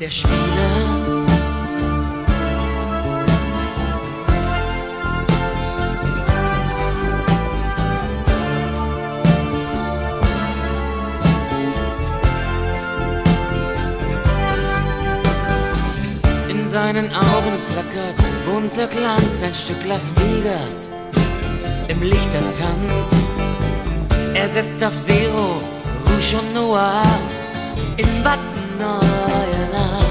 Der Spieler seinen Augen flackert bunter Glanz, ein Stück Las Vegas im Lichtertanz. Er setzt auf Zero, Rouge und Noir in Bad Neuenahr.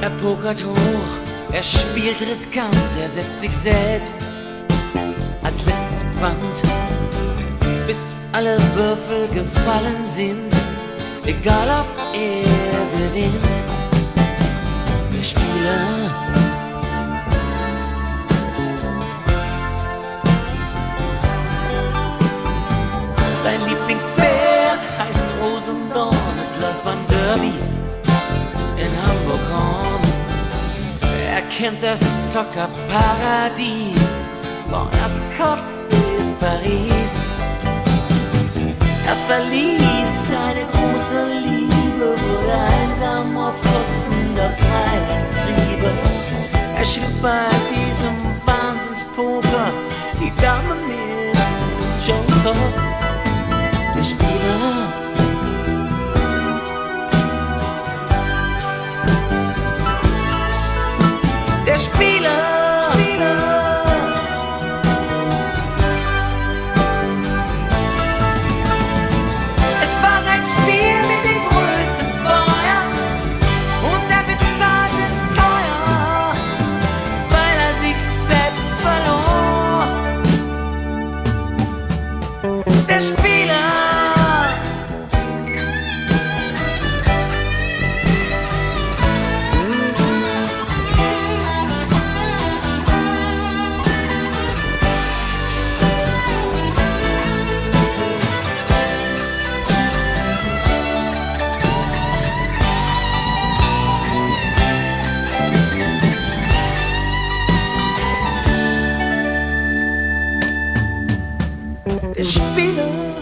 Er pokert hoch, er spielt riskant, er setzt sich selbst als letztes Pfand, bis alle Würfel gefallen sind, egal ob er gewinnt. Sein Lieblingspferd heißt Rosendorn. Es läuft beim Derby in Hamburg-Horn. Er kennt das Zockerparadies von Ascot bis Paris. Er verließ seine große Liebe, bei diesem Wahnsinnspoker die Damen mit dem Joker. Wir spielen Spinner